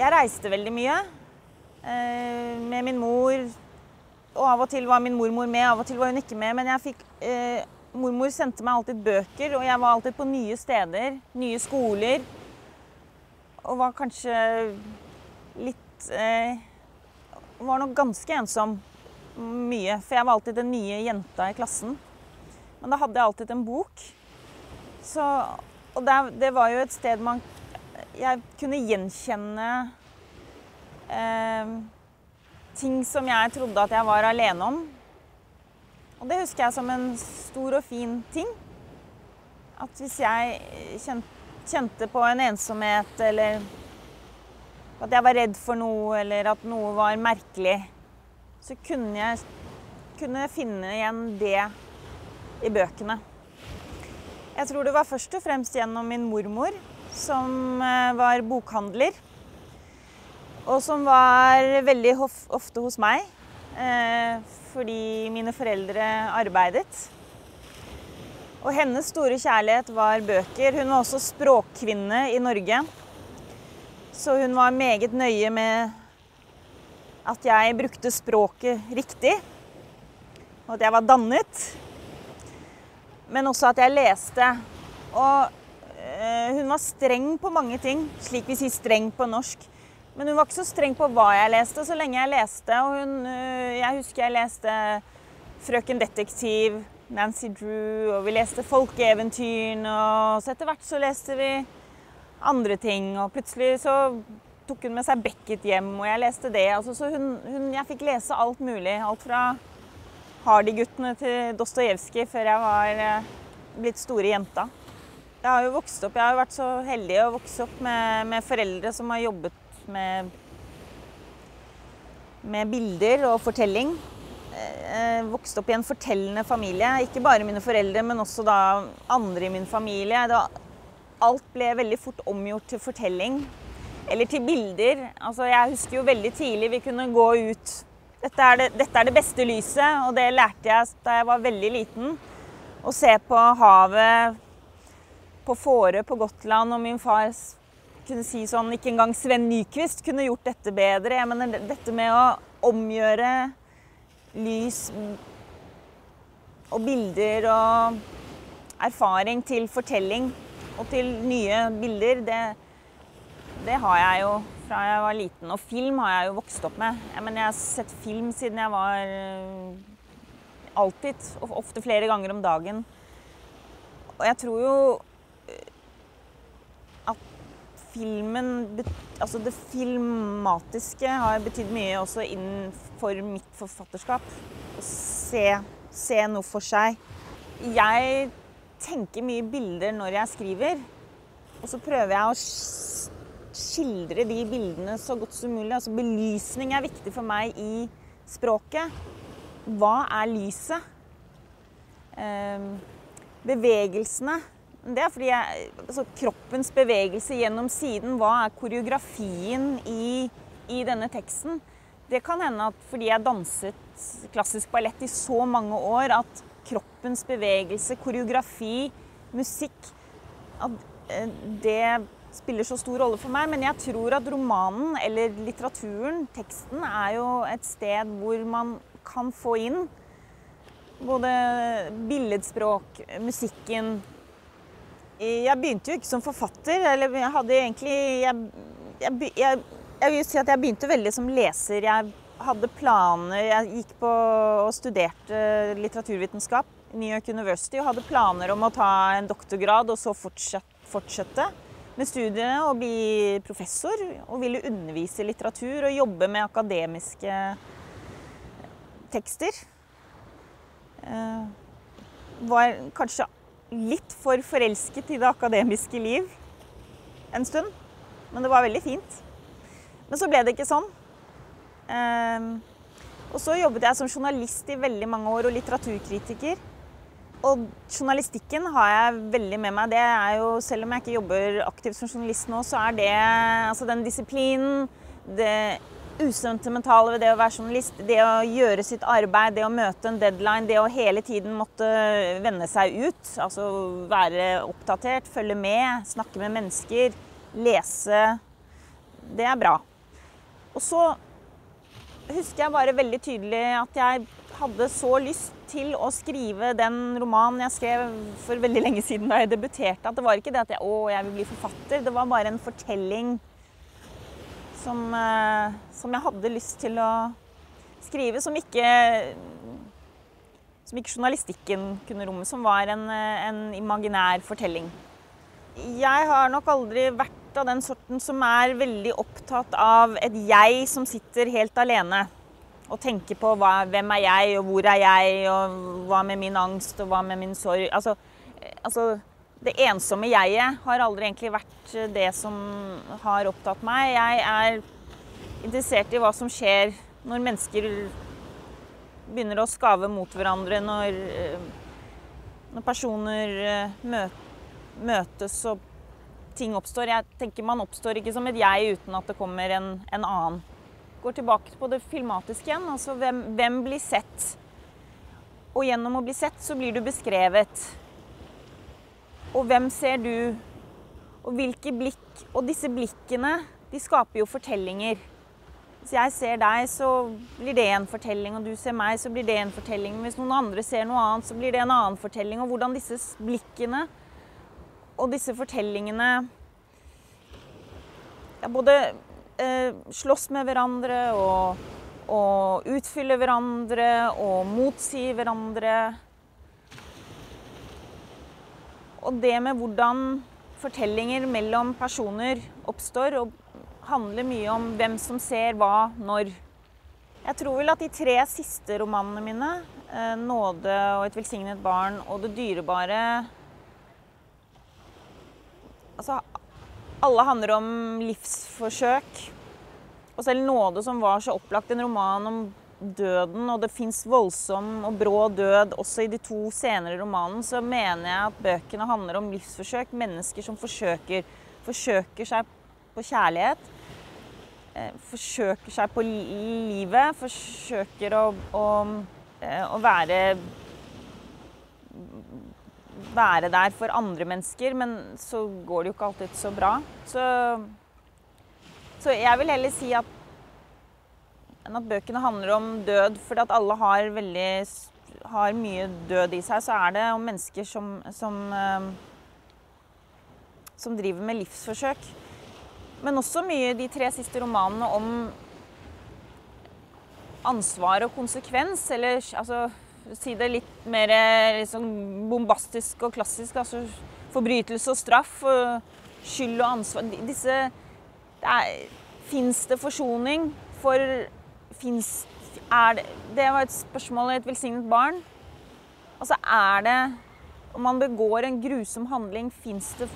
Jeg reiste veldig mye eh, med min mor. Og av og til var min mormor med, av og til var hun ikke med. Men jeg fikk eh, Mormor sendte meg alltid bøker, og jeg var alltid på nye steder, nye skoler. Og var kanskje litt eh, Var nok ganske ensom mye, for jeg var alltid den nye jenta i klassen. Men da hadde jeg alltid en bok. Så, og det, det var jo et sted man Jeg kunne gjenkjenne eh, ting som jeg trodde at jeg var alene om. Og det husker jeg som en stor og fin ting. At hvis jeg kjente på en ensomhet eller at jeg var redd for noe, eller at noe var merkelig, så kunne jeg kunne finne igjen det i bøkene. Jeg tror det var først og fremst gjennom min mormor, som eh, var bokhandler. Og som var veldig ofte hos meg eh, fordi mine foreldre arbeidet. Og hennes store kjærlighet var bøker. Hun var også språkkvinne i Norge. Så hun var meget nøye med at jeg brukte språket riktig, og at jeg var dannet. Men også at jeg leste. Og hun var streng på mange ting, slik vi sier streng på norsk. Men hun var ikke så streng på hva jeg leste, så lenge jeg leste. Og hun, øh, jeg husker jeg leste 'Frøken detektiv', Nancy Drew, og vi leste folkeeventyrene. Og så etter hvert så leste vi andre ting. Og plutselig så tok hun med seg Beckett hjem, og jeg leste det. Altså, så hun, hun, jeg fikk lese alt mulig. Alt fra Hardy-guttene til Dostojevskij før jeg var øh, blitt store jenta. Jeg har jo vokst opp, jeg har vært så heldig å vokse opp med, med foreldre som har jobbet med, med bilder og fortelling. Jeg eh, vokste opp i en fortellende familie. Ikke bare mine foreldre, men også da andre i min familie. Da alt ble veldig fort omgjort til fortelling. Eller til bilder. Altså, jeg husker jo veldig tidlig vi kunne gå ut dette er, det, dette er det beste lyset, og det lærte jeg da jeg var veldig liten. Å se på havet på Fårö på Gotland, og min far kunne si sånn Ikke engang Sven Nyquist kunne gjort dette bedre. Jeg mener, dette med å omgjøre lys og bilder og erfaring til fortelling og til nye bilder, det, det har jeg jo fra jeg var liten. Og film har jeg jo vokst opp med. Jeg, mener, jeg har sett film siden jeg var Alltid. Ofte flere ganger om dagen. Og jeg tror jo filmen Altså det filmatiske har betydd mye også innenfor mitt forfatterskap. Å se, se noe for seg. Jeg tenker mye bilder når jeg skriver. Og så prøver jeg å skildre de bildene så godt som mulig. Altså belysning er viktig for meg i språket. Hva er lyset? Eh, bevegelsene. Det er fordi jeg, altså kroppens bevegelse gjennom siden, hva er koreografien i, i, denne teksten? Det kan hende at fordi jeg danset klassisk ballett i så mange år, at kroppens bevegelse, koreografi, musikk At eh, det spiller så stor rolle for meg. Men jeg tror at romanen eller litteraturen, teksten, er jo et sted hvor man kan få inn både billedspråk, musikken jeg begynte jo ikke som forfatter. Eller jeg hadde egentlig jeg, jeg, jeg, jeg, vil si at jeg begynte veldig som leser. Jeg hadde planer Jeg gikk på og studerte litteraturvitenskap i New York University og hadde planer om å ta en doktorgrad og så fortsette, med studiene og bli professor. Og ville undervise i litteratur og jobbe med akademiske tekster. Uh, var kanskje litt for forelsket i det akademiske liv en stund. Men det var veldig fint. Men så ble det ikke sånn. Ehm, og så jobbet jeg som journalist i veldig mange år og litteraturkritiker. Og journalistikken har jeg veldig med meg. Det er jo, selv om jeg ikke jobber aktivt som journalist nå, så er det altså den disiplinen, det usentimentale ved det å være journalist, det å gjøre sitt arbeid, det å møte en deadline, det å hele tiden måtte vende seg ut, altså være oppdatert, følge med, snakke med mennesker, lese Det er bra. Og så husker jeg bare veldig tydelig at jeg hadde så lyst til å skrive den romanen jeg skrev for veldig lenge siden da jeg debuterte. At det var ikke det at jeg, å, jeg vil bli forfatter. Det var bare en fortelling som, eh, som jeg hadde lyst til å skrive, som ikke som ikke journalistikken kunne romme, som var en, eh, en imaginær fortelling. Jeg har nok aldri vært av den sorten som er veldig opptatt av et jeg som sitter helt alene og tenker på hva, hvem er jeg, og hvor er jeg, og hva med min angst, og hva med min sorg. Altså, eh, altså det ensomme jeget har aldri egentlig vært det som har opptatt meg. Jeg er interessert i hva som skjer når mennesker begynner å skave mot hverandre når, eh, når personer eh, møtes og ting oppstår. Jeg tenker Man oppstår ikke som et jeg uten at det kommer en, en annen. Går tilbake på det filmatiske igjen. altså hvem, hvem blir sett? Og gjennom å bli sett så blir du beskrevet. Og hvem ser du? Og hvilke blikk Og disse blikkene, de skaper jo fortellinger. Hvis jeg ser deg, så blir det en fortelling, og du ser meg, så blir det en fortelling. Hvis noen andre ser noe annet, så blir det en annen fortelling. Og hvordan disse blikkene og disse fortellingene ja, både eh, slåss med hverandre og, og utfyller hverandre og motsier hverandre. Og det med hvordan fortellinger mellom personer oppstår, og handler mye om hvem som ser hva når. Jeg tror vel at de tre siste romanene mine, eh, 'Nåde' og 'Et velsignet barn' og 'Det dyrebare' Altså, alle handler om livsforsøk. Og selv 'Nåde', som var så opplagt en roman om døden, og det fins voldsom og brå død også i de to senere romanene, så mener jeg at bøkene handler om livsforsøk. Mennesker som forsøker, forsøker seg på kjærlighet. Eh, forsøker seg på livet, forsøker å, å, eh, å være være der for andre mennesker, men så går det jo ikke alltid så bra. Så, så jeg vil heller si at enn at bøkene handler om død, fordi at alle har, veldig, har mye død i seg, så er det om mennesker som, som, eh, som driver med livsforsøk. Men også mye de tre siste romanene om ansvar og konsekvens. Eller altså, si det litt mer liksom, bombastisk og klassisk. Altså forbrytelse og straff. Og skyld og ansvar. Disse Fins det forsoning for Fins det, det var et spørsmål i et velsignet barn. Altså er det Om man begår en grusom handling, fins det,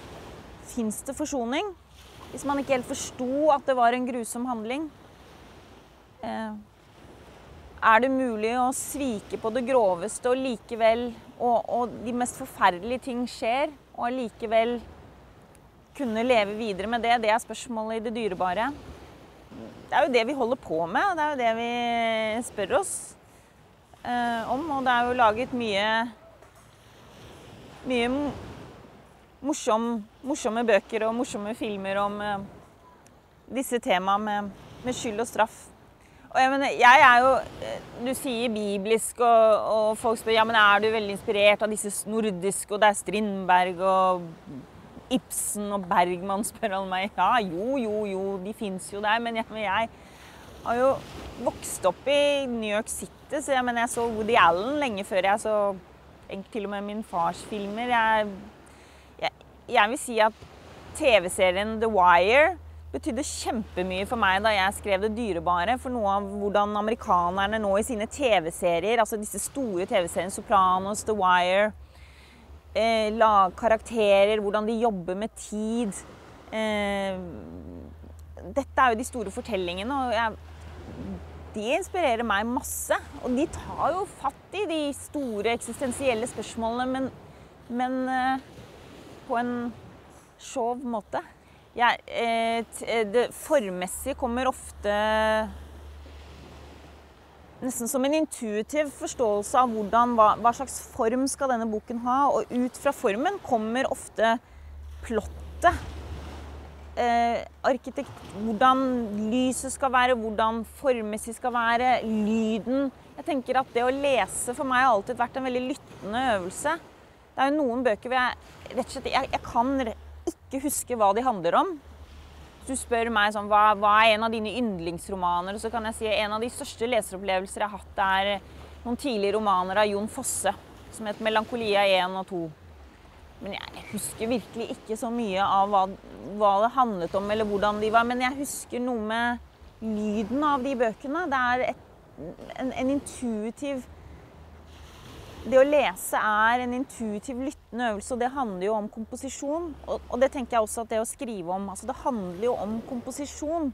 det forsoning? Hvis man ikke helt forsto at det var en grusom handling. Eh, er det mulig å svike på det groveste og likevel og, og, de mest forferdelige ting skjer, og allikevel kunne leve videre med det? Det er spørsmålet i det dyrebare. Det er jo det vi holder på med, det er jo det vi spør oss eh, om. Og det er jo laget mye mye morsom, morsomme bøker og morsomme filmer om uh, disse temaene med, med, skyld og straff. Og jeg, mener, jeg er jo eh, Du sier bibelsk, og, og, folk spør ja, men er du veldig inspirert av disse nordiske, og det er Strindberg og Ibsen og Bergman, spør alle meg. Ja, jo, jo, jo, de fins jo der. Men jeg, men jeg, har jo vokst opp i New York City, så jeg, men jeg så Woody Allen lenge før jeg så til og med min fars filmer. Jeg jeg vil si at TV-serien The Wire betydde kjempemye for meg da jeg skrev Det dyrebare. For noe av hvordan amerikanerne nå i sine TV-serier, altså disse store TV-seriene, Sopranos, The Wire, eh, la karakterer, hvordan de jobber med tid eh, Dette er jo de store fortellingene, og jeg, de inspirerer meg masse. Og de tar jo fatt i de store eksistensielle spørsmålene, men, men eh, på en sjov måte. Jeg, eh, eh, det formmessige kommer ofte nesten som en intuitiv forståelse av hvordan, hva, hva, slags form skal denne boken ha. Og ut fra formen kommer ofte plottet. eh, arkitekt, hvordan lyset skal være, hvordan formmessig skal være, lyden. Jeg tenker at det å lese for meg har alltid vært en veldig lyttende øvelse. Det er jo noen bøker hvor jeg rett og slett jeg, jeg kan ikke huske hva de handler om. Du spør meg sånn, hva, hva, er en av dine yndlingsromaner, så kan jeg si en av de største leseropplevelser jeg har hatt, er noen tidlige romaner av Jon Fosse som het 'Melankolia 1 og 2'. Men jeg husker virkelig ikke så mye av hva, hva, det handlet om, eller hvordan de var. Men jeg husker noe med lyden av de bøkene. Det er et, en, en, intuitiv Det å lese er en intuitiv lyttende øvelse, og det handler jo om komposisjon. Og, det tenker jeg også at det å skrive om altså Det handler jo om komposisjon.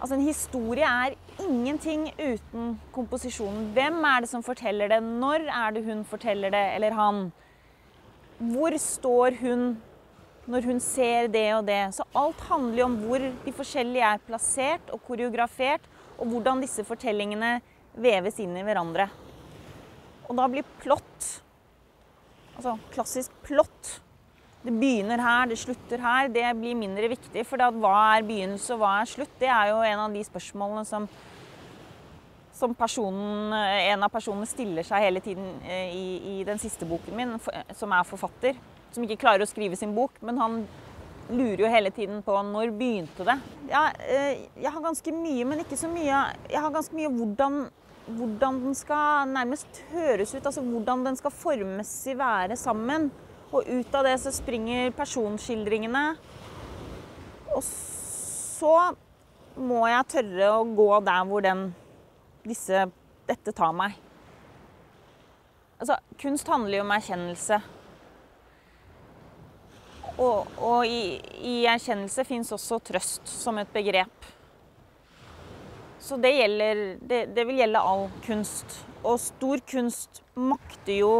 Altså En historie er ingenting uten komposisjonen. Hvem er det som forteller det? Når er det hun forteller det, eller han? Hvor står hun når hun ser det og det? Så alt handler jo om hvor de forskjellige er plassert og koreografert, og hvordan disse fortellingene veves inn i hverandre. Og da blir plott, altså klassisk plott Det begynner her, det slutter her. Det blir mindre viktig. For hva er begynnelse og hva er slutt? Det er jo en av de spørsmålene som som personen, eh, en av personene stiller seg hele tiden eh, i, i, den siste boken min, som er forfatter. Som ikke klarer å skrive sin bok, men han lurer jo hele tiden på når begynte det. Ja, eh, jeg har ganske mye, men ikke så mye. Jeg har ganske mye hvordan, hvordan den skal nærmest høres ut. Altså hvordan den skal formes i være sammen. Og ut av det så springer personskildringene. Og så må jeg tørre å gå der hvor den disse, dette tar meg. Altså, kunst handler jo om erkjennelse. Og, og i, i, erkjennelse fins også trøst som et begrep. Så det, gjelder, det, det vil gjelde all kunst. Og stor kunst makter jo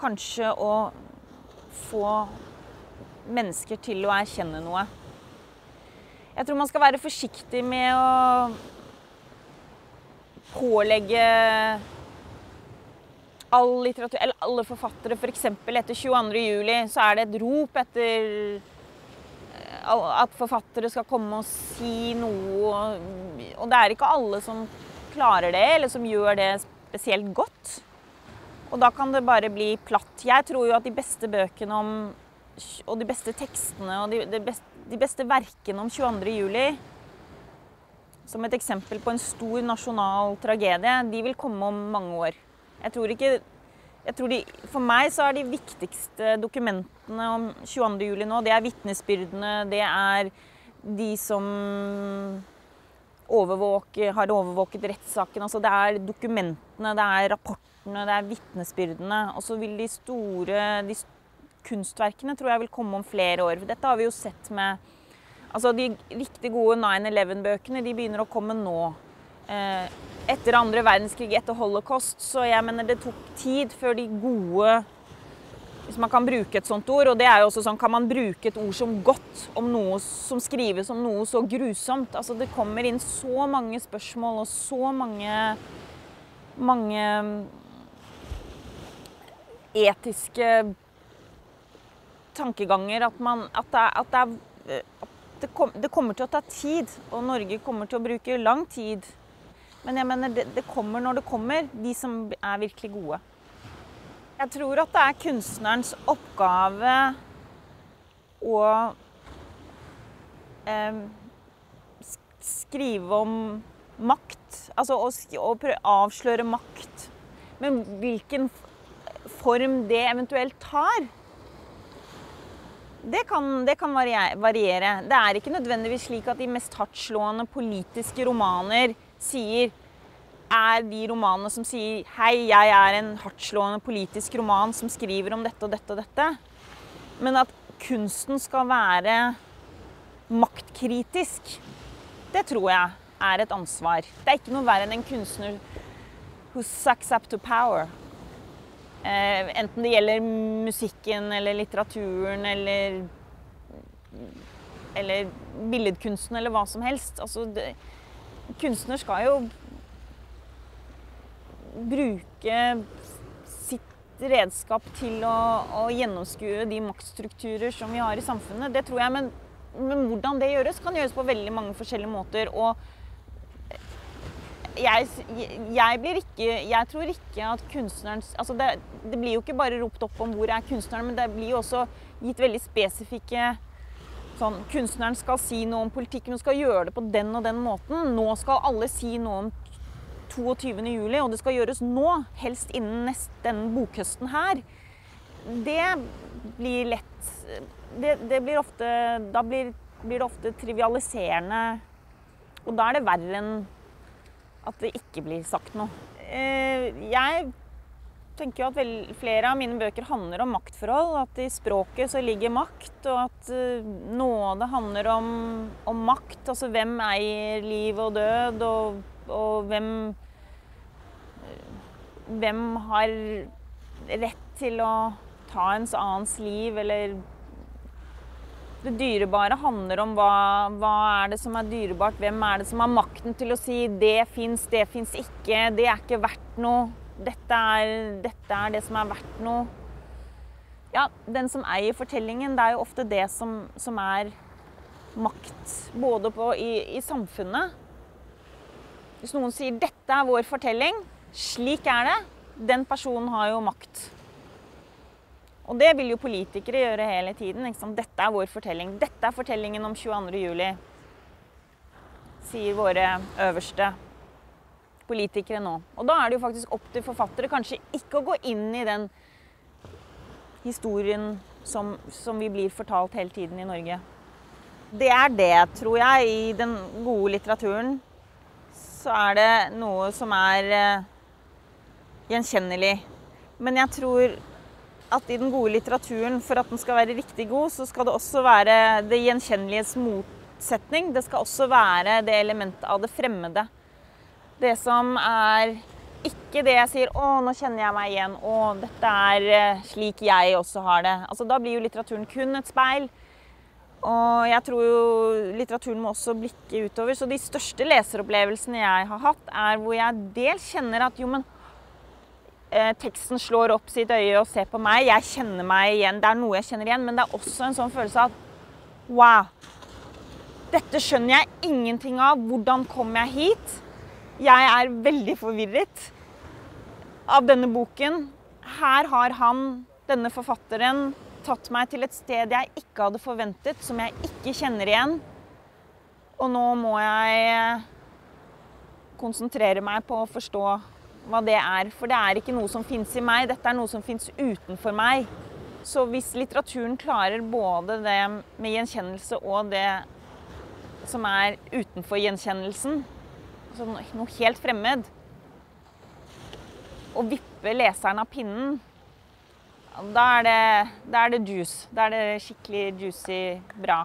kanskje å få mennesker til å erkjenne noe. Jeg tror man skal være forsiktig med å pålegge all litteratur, eller alle forfattere f.eks. For etter 22.07. så er det et rop etter at forfattere skal komme og si noe. Og det er ikke alle som klarer det, eller som gjør det spesielt godt. Og da kan det bare bli platt. Jeg tror jo at de beste bøkene om og de beste tekstene og de, de, beste, de beste verkene om 22. juli Som et eksempel på en stor nasjonal tragedie, de vil komme om mange år. Jeg tror ikke jeg tror de, For meg så er de viktigste dokumentene om 22.07. nå, det er vitnesbyrdene, det er de som har overvåket rettssaken. Altså det er dokumentene, det er rapportene, det er vitnesbyrdene. Og så vil de store de kunstverkene tror jeg vil komme om flere år. Dette har vi jo sett med Altså De riktig gode 9-11-bøkene de begynner å komme nå. Eh, etter andre verdenskrig, etter holocaust. Så jeg mener det tok tid før de gode Hvis man kan bruke et sånt ord. Og det er jo også sånn, kan man bruke et ord som godt om noe som skrives om noe så grusomt? Altså Det kommer inn så mange spørsmål og så mange mange etiske tankeganger at, man, at, det, at, det er, at det, kom, det, kommer til å ta tid, og Norge kommer til å bruke lang tid. Men jeg mener, det, det kommer når det kommer, de som er virkelig gode. Jeg tror at det er kunstnerens oppgave å eh, skrive om makt. Altså å, å avsløre makt. Men hvilken form det eventuelt tar, det kan, det kan, variere. Det er ikke nødvendigvis slik at de mest hardtslående politiske romaner sier er de romanene som sier 'Hei, jeg er en hardtslående politisk roman som skriver om dette og dette og dette'. Men at kunsten skal være maktkritisk, det tror jeg er et ansvar. Det er ikke noe verre enn en kunstner who sucks up to power. Eh, enten det gjelder musikken eller litteraturen eller eller billedkunsten eller hva som helst. Altså, det, kunstner skal jo bruke sitt redskap til å, å gjennomskue de maktstrukturer som vi har i samfunnet. Det tror jeg, men, men hvordan det gjøres, kan gjøres på veldig mange forskjellige måter. og jeg, jeg, blir ikke Jeg tror ikke at kunstneren altså det, det, blir jo ikke bare ropt opp om hvor er kunstneren, men det blir jo også gitt veldig spesifikke sånn Kunstneren skal si noe om politikken hun skal gjøre det på den og den måten. Nå skal alle si noe om 22. juli, og det skal gjøres nå. Helst innen nest, denne bokhøsten her. Det blir lett det, det blir ofte Da blir, blir det ofte trivialiserende. Og da er det verre enn at det ikke blir sagt noe. Eh, jeg tenker jo at vel, flere av mine bøker handler om maktforhold. At i språket så ligger makt, og at uh, nåde handler om, om, makt. Altså hvem eier liv og død, og, og hvem Hvem har rett til å ta ens annens liv, eller det dyrebare handler om hva, hva er det som er dyrebart. Hvem er det som har makten til å si 'det fins, det fins ikke', 'det er ikke verdt noe', dette er, 'dette er det som er verdt noe'. Ja, den som eier fortellingen, det er jo ofte det som, som er makt. Både på, i, i samfunnet. Hvis noen sier 'dette er vår fortelling', slik er det, den personen har jo makt. Og det vil jo politikere gjøre hele tiden. Dette er vår fortelling. Dette er fortellingen om 22. juli, sier våre øverste politikere nå. Og da er det jo faktisk opp til forfattere kanskje ikke å gå inn i den historien som, som vi blir fortalt hele tiden i Norge. Det er det, tror jeg. I den gode litteraturen så er det noe som er uh, gjenkjennelig. Men jeg tror at i den gode litteraturen, for at den skal være riktig god, så skal det også være det gjenkjenneliges motsetning. Det skal også være det elementet av det fremmede. Det som er ikke det jeg sier 'Å, nå kjenner jeg meg igjen'. 'Å, dette er eh, slik jeg også har det'. Altså, da blir jo litteraturen kun et speil. Og jeg tror jo litteraturen må også blikke utover. Så de største leseropplevelsene jeg har hatt, er hvor jeg dels kjenner at jo, men eh, teksten slår opp sitt øye og ser på meg. Jeg kjenner meg igjen. Det er noe jeg kjenner igjen, men det er også en sånn følelse av Wow! Dette skjønner jeg ingenting av. Hvordan kom jeg hit? Jeg er veldig forvirret av denne boken. Her har han, denne forfatteren, tatt meg til et sted jeg ikke hadde forventet, som jeg ikke kjenner igjen. Og nå må jeg konsentrere meg på å forstå hva det er. For det er ikke noe som fins i meg, dette er noe som fins utenfor meg. Så hvis litteraturen klarer både det med gjenkjennelse og det som er utenfor gjenkjennelsen, altså noe helt fremmed, og vippe leseren av pinnen, da er det, det juice. Da er det skikkelig juicy bra.